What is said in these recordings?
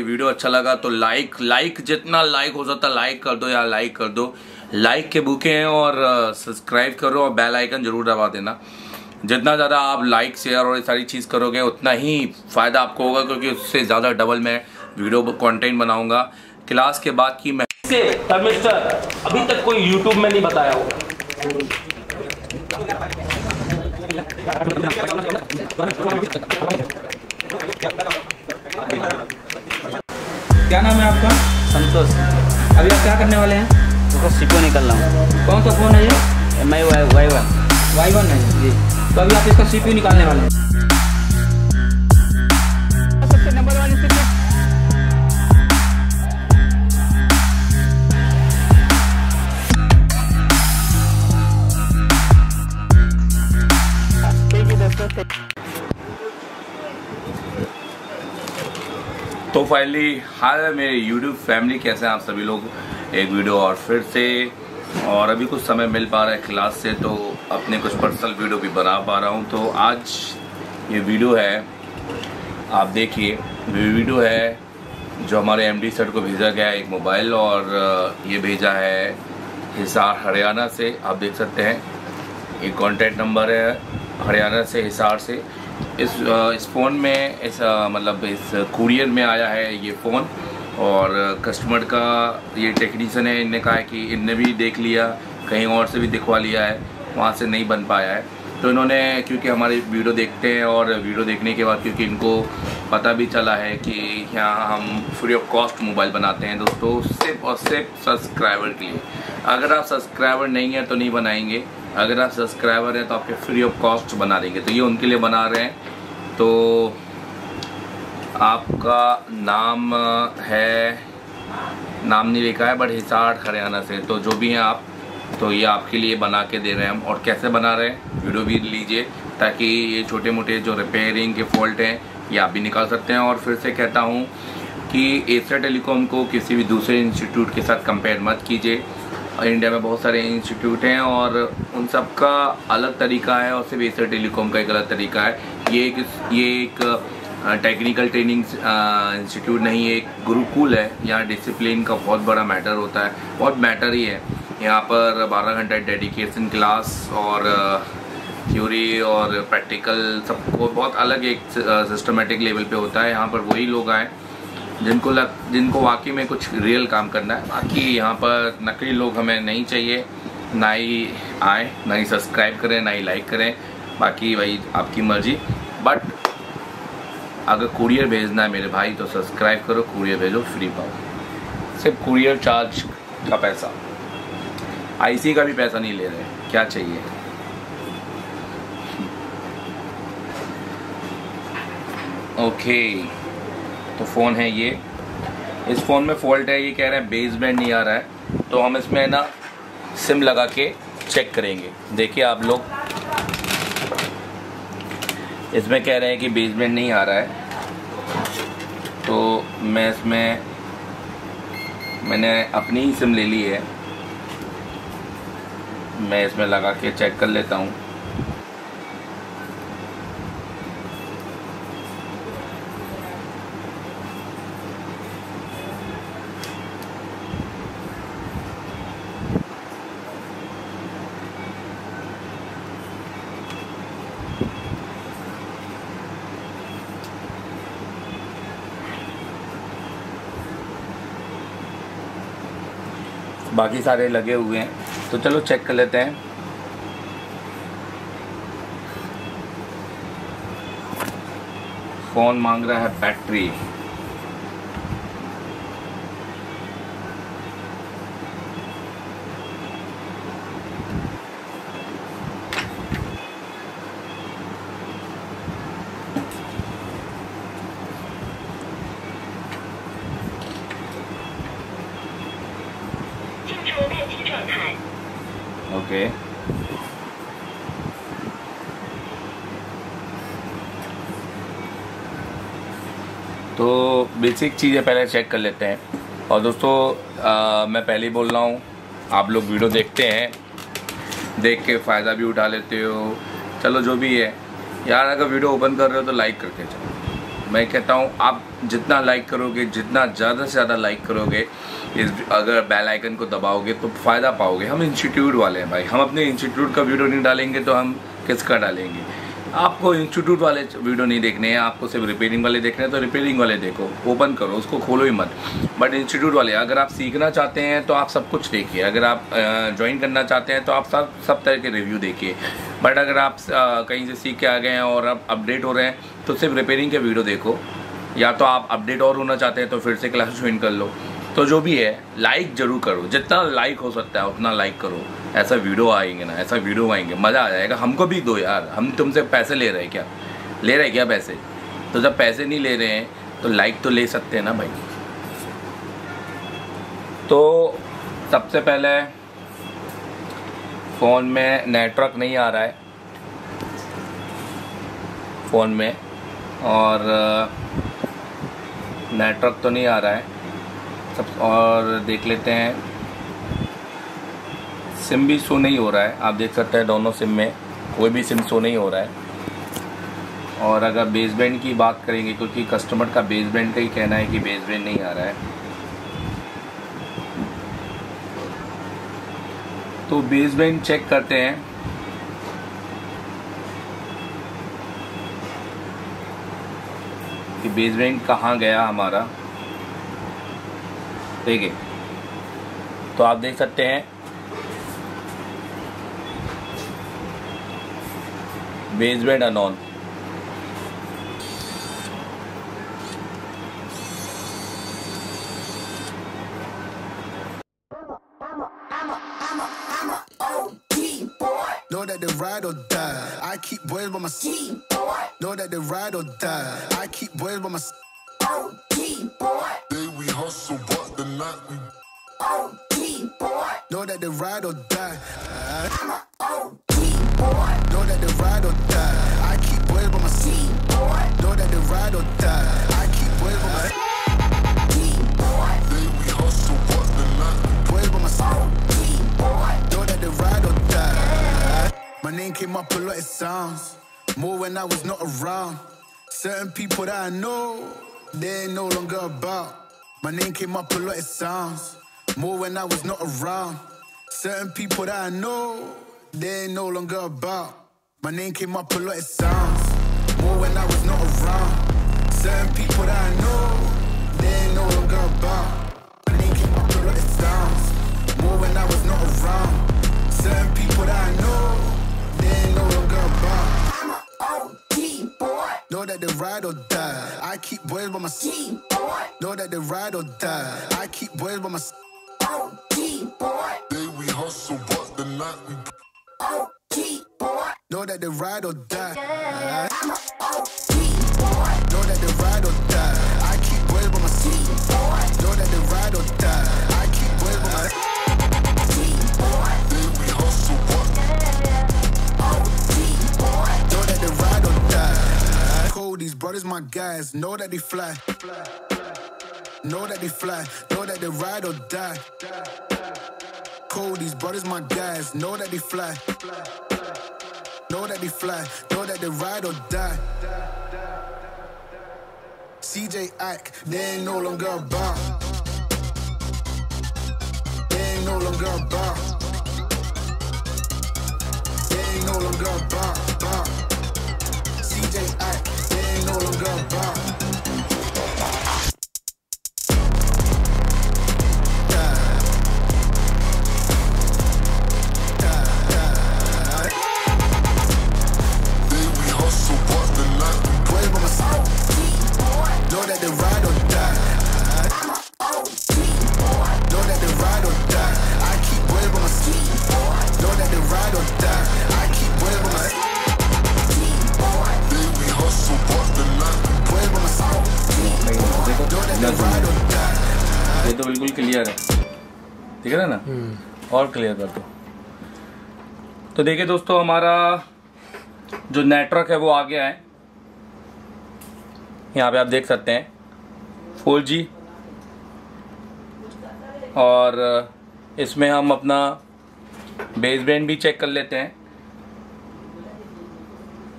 Video अच्छा लगा तो लाइक लाइक जितना लाइक हो सकता लाइक कर दो या लाइक कर दो। लाइक के भूखे हैं और सब्सक्राइब करो और बेल आइकन ज़रूर दबा देना। जितना ज़्यादा आप लाइक शेयर और ये सारी चीज़ करोगे उतना ही फ़ायदा आपको होगा क्योंकि उससे ज़्यादा डबल मैं वीडियो कंटेंट बनाऊँगा। क्लास के बाद की मैं अभी तक कोई यूट्यूब में नहीं बताया होगा। क्या नाम है आपका? संतोष। अभी आप क्या करने वाले हैं? तो सीपो निकल रहा हूँ। कौन सा फ़ोन है ये? M I Y Y one. Y one है जी। तो अभी आप इसका सी निकालने वाले हैं। तो फाइनली हाय मेरे यूट्यूब फैमिली कैसे हैं आप सभी लोग? एक वीडियो और फिर से। और अभी कुछ समय मिल पा रहा है क्लास से तो अपने कुछ पर्सनल वीडियो भी बना पा रहा हूँ। तो आज ये वीडियो है, आप देखिए वीडियो है जो हमारे एमडी सर को भेजा गया है एक मोबाइल और ये भेजा है हिसार, हरियाणा से। आप देख सकते हैं ये कॉन्टैक्ट नंबर है हरियाणा से, हिसार से। इस इस फ़ोन में, इस मतलब इस कुरियर में आया है ये फ़ोन और कस्टमर का ये टेक्नीशियन है, इनने कहा है कि इनने भी देख लिया, कहीं और से भी दिखवा लिया है, वहाँ से नहीं बन पाया है। तो इन्होंने, क्योंकि हमारी वीडियो देखते हैं और वीडियो देखने के बाद, क्योंकि इनको पता भी चला है कि यहाँ हम फ्री ऑफ़ कॉस्ट मोबाइल बनाते हैं दोस्तों, सिर्फ़ और सिर्फ़ सब्सक्राइबर के लिए। अगर आप सब्सक्राइबर नहीं हैं तो नहीं बनाएँगे। अगर आप सब्सक्राइबर हैं तो आपके फ्री ऑफ़ कॉस्ट बना देंगे। तो ये उनके लिए बना रहे हैं। तो आपका नाम है, नाम नहीं लिखा है बट हिसार, हरियाणा से। तो जो भी हैं आप तो ये आपके लिए बना के दे रहे हैं। हम और कैसे बना रहे हैं, वीडियो भी लीजिए, ताकि ये छोटे मोटे जो रिपेयरिंग के फॉल्ट हैं, ये आप भी निकाल सकते हैं। और फिर से कहता हूँ कि एशिया टेलीकॉम को किसी भी दूसरे इंस्टीट्यूट के साथ कंपेयर मत कीजिए। इंडिया में बहुत सारे इंस्टीट्यूट हैं और उन सब का अलग तरीका है और सिर्फ़ एशिया टेलीकॉम का एक अलग तरीका है। ये एक ये एक टेक्निकल ट्रेनिंग इंस्टीट्यूट नहीं, एक गुरुकुल है। यहाँ डिसिप्लिन का बहुत बड़ा मैटर होता है। बहुत मैटर ही है। यहाँ पर 12 घंटे डेडिकेशन क्लास और थ्योरी और प्रैक्टिकल सबको बहुत अलग एक सिस्टमेटिक लेवल पे होता है। यहाँ पर वही लोग आए। जिनको लग, जिनको वाकई में कुछ रियल काम करना है। बाकी यहाँ पर नकली लोग हमें नहीं चाहिए। ना ही आए, ना ही सब्सक्राइब करें, ना ही लाइक करें। बाकी वही आपकी मर्ज़ी। बट अगर कुरियर भेजना है मेरे भाई तो सब्सक्राइब करो कुरियर भेजो फ्री पाओ। सिर्फ़ कुरियर चार्ज का पैसा। आईसी का भी पैसा नहीं ले रहे। क्या चाहिए? ओके तो फ़ोन है ये। इस फ़ोन में फॉल्ट है, ये कह रहे हैं बेस बैंड नहीं आ रहा है। तो हम इसमें ना सिम लगा के चेक करेंगे। देखिए आप लोग। इसमें कह रहे हैं कि बेस बैंड नहीं आ रहा है। तो मैं इसमें, मैंने अपनी ही सिम ले ली है। मैं इसमें लगा के चेक कर लेता हूँ। बाकी सारे लगे हुए हैं। तो चलो चेक कर लेते हैं। फ़ोन मांग रहा है बैटरी ओके तो बेसिक चीज़ें पहले चेक कर लेते हैं। और दोस्तों आ, मैं पहले ही बोल रहा हूँ आप लोग वीडियो देखते हैं। देख के फ़ायदा भी उठा लेते हो। चलो जो भी है। यार अगर वीडियो ओपन कर रहे हो तो लाइक करके चलो मैं कहता हूँ आप जितना लाइक करोगे जितना ज़्यादा से ज़्यादा लाइक करोगे इस, अगर बेल आइकन को दबाओगे तो फ़ायदा पाओगे। हम इंस्टीट्यूट वाले हैं भाई। हम अपने इंस्टीट्यूट का वीडियो नहीं डालेंगे तो हम किसका डालेंगे? आपको इंस्टीट्यूट वाले वीडियो नहीं देखने हैं, आपको सिर्फ़ रिपेयरिंग वाले देखने हैं तो रिपेयरिंग वाले देखो। ओपन करो, उसको खोलो ही मत। बट इंस्टीट्यूट वाले, अगर आप सीखना चाहते हैं तो आप सब कुछ देखिए। अगर आप ज्वाइन करना चाहते हैं तो आप सब सब तरह के रिव्यू देखिए। बट अगर आप कहीं से सीख के आ गए हैं और आप अपडेट हो रहे हैं तो सिर्फ़ रिपेयरिंग के वीडियो देखो। या तो आप अपडेट और होना चाहते हैं तो फिर से क्लास ज्वाइन कर लो। तो जो भी है लाइक ज़रूर करो। जितना लाइक हो सकता है, उतना लाइक करो। ऐसा वीडियो आएँगे ना, ऐसा वीडियो आएँगे, मज़ा आ जाएगा। हमको भी दो यार, हम तुमसे पैसे ले रहे हैं क्या? ले रहे हैं क्या पैसे? तो जब पैसे नहीं ले रहे हैं तो लाइक तो ले सकते हैं ना भाई? तो सबसे पहले फ़ोन में नेटवर्क नहीं आ रहा है। फ़ोन में, और नेटवर्क तो नहीं आ रहा है। सब, और देख लेते हैं। सिम भी शो नहीं हो रहा है। आप देख सकते हैं दोनों सिम में कोई भी सिम शो नहीं हो रहा है। और अगर बेसबैंड की बात करेंगे, क्योंकि कस्टमर का बेसबैंड का ही कहना है कि बेसबैंड नहीं आ रहा है। तो बेसबैंड चेक करते हैं। कि बेसबैंड कहाँ गया हमारा। ठीक है तो आप देख सकते हैं बेसबैंड अनॉन Know that they ride or die. I keep boys by my side. Know that they ride or die. I keep boys by my side. Oh, boy. Day we hustle, but mountain. OG boy. Know that the ride or die. I'm an OG boy. Know that the ride or die. I keep boys by my seat. Boy. Know that the ride or die. I keep boys by my seat. My name came up a lot, of sounds more when I was not around. Certain people that I know, they're no longer about. My name came up a lot of sounds. More when I was not around. Certain people that I know, they ain't no longer about. My name came up a lot of sounds. More when I was not around. Certain people that I know, they ain't no longer about. My name came up a lot of sounds. More when I was not around. Certain people that I know, they ain't no longer about. Know that they ride or die. I keep boys by my side. Know that they ride or die. I keep boys by my side. OT boy. Day we hustle, but the night we. OT boy. Know that they ride or die. Yeah. I'm a OT boy. Know that they ride or die. I keep boys by my side. Boy. Know that they ride or die. I keep boys by my side. Day we hustle, but Know that they ride or die. Cold, these brothers, my guys. Know that they fly. Know that they fly. Know that they ride or die. Cold, these brothers, my guys. Know that they fly. Know that they fly. Know that they ride or die. CJ Ack, they ain't no longer about. They ain't no longer about. They ain't no longer about. about. CJ Ack, they ain't no longer about. Clear है। ठीक है ना और clear कर दो। तो देखिए दोस्तों हमारा जो नेटवर्क है वो आ गया है यहाँ पे आप देख सकते हैं। फोर जी और इसमें हम अपना बेस बैंड भी चेक कर लेते हैं।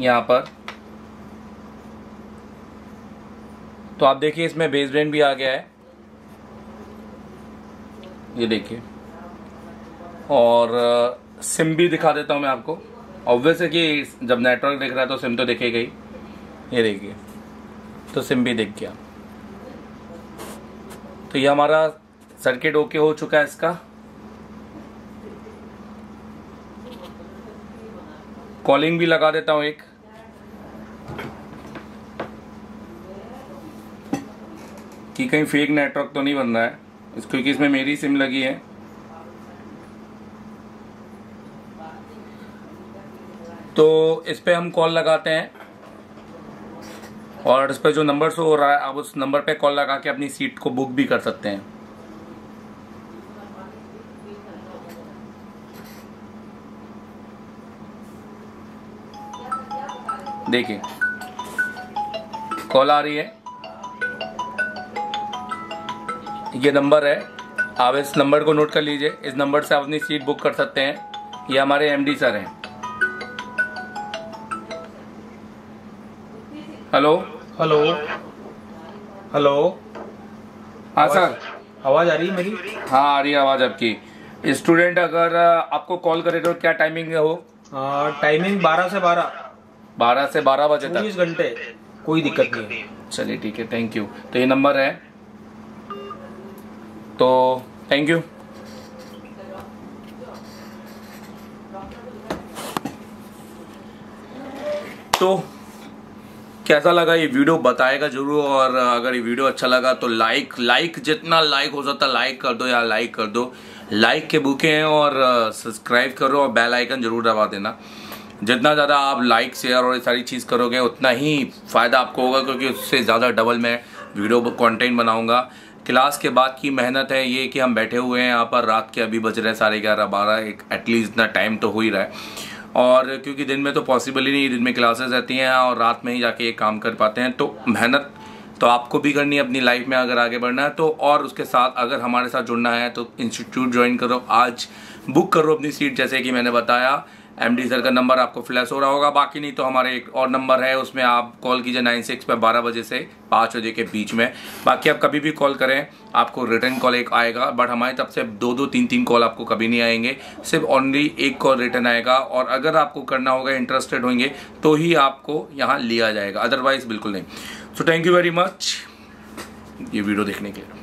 यहाँ पर। तो आप देखिए इसमें बेस बैंड भी आ गया है ये देखिए। और सिम भी दिखा देता हूँ मैं आपको। ऑब्वियस है कि जब नेटवर्क दिख रहा है तो सिम तो दिखेगा ही ये देखिए। तो सिम भी दिख गया। तो ये हमारा सर्किट ओके हो चुका है इसका। कॉलिंग भी लगा देता हूँ एक। कि कहीं फेक नेटवर्क तो नहीं बन रहा है। इस- क्योंकि इसमें मेरी सिम लगी है। तो इस पर हम कॉल लगाते हैं। और इस पर जो नंबर शो हो रहा है, आप उस नंबर पे कॉल लगा के अपनी सीट को बुक भी कर सकते हैं। देखिए, कॉल आ रही है। ये नंबर है। आप इस नंबर को नोट कर लीजिए। इस नंबर से आप अपनी सीट बुक कर सकते हैं। ये हमारे एमडी सर हैं। हेलो? हेलो? हेलो? हाँ सर। आवाज़ आ रही है मेरी? हाँ आ रही है आवाज़ आपकी। स्टूडेंट अगर आपको कॉल करे तो क्या टाइमिंग है हो? आ, टाइमिंग बारह से बारह। बारह से बारह बजे तक। चौबीस घंटे। कोई दिक्कत नहीं है। चलिए ठीक है। Thank you. तो ये नंबर है। तो थैंक यू तो कैसा लगा ये वीडियो बताएगा ज़रूर और अगर ये वीडियो अच्छा लगा तो लाइक लाइक जितना लाइक हो सकता लाइक कर दो या लाइक कर दो। लाइक के भूखे हैं और सब्सक्राइब करो और बेल आइकन ज़रूर दबा देना। जितना ज़्यादा आप लाइक शेयर और ये सारी चीज़ करोगे, उतना ही फ़ायदा आपको होगा क्योंकि उससे ज़्यादा डबल मैं वीडियो कंटेंट बनाऊँगा। क्लास के बाद की मेहनत है ये कि हम बैठे हुए हैं, यहाँ पर रात के अभी बज रहे हैं साढ़े ग्यारह, बारह, एक एटलीस्ट इतना टाइम तो हो ही रहा है। और क्योंकि दिन में तो पॉसिबल ही नहीं, दिन में क्लासेस रहती हैं और रात में ही जाके ये काम कर पाते हैं तो मेहनत तो आपको भी करनी है अपनी लाइफ में अगर आगे बढ़ना है तो और उसके साथ अगर हमारे साथ जुड़ना है तो इंस्टीट्यूट ज्वाइन करो, आज बुक करो अपनी सीट जैसे कि मैंने बताया। एमडी सर का नंबर आपको फ्लैश हो रहा होगा। बाकी नहीं तो हमारे एक और नंबर है, उसमें आप कॉल कीजिए नाइन सिक्स पे बारह बजे से पाँच बजे के बीच में। बाकी आप कभी भी कॉल करें, आपको रिटर्न कॉल एक आएगा बट हमारी तरफ़ से दो दो, तीन तीन कॉल आपको कभी नहीं आएँगे। सिर्फ़ ओनली एक कॉल रिटर्न आएगा और अगर आपको करना होगा इंटरेस्टेड होंगे तो ही आपको यहाँ लिया जाएगा। अदरवाइज़ बिल्कुल नहीं। So thank you very much ये वीडियो देखने के लिए।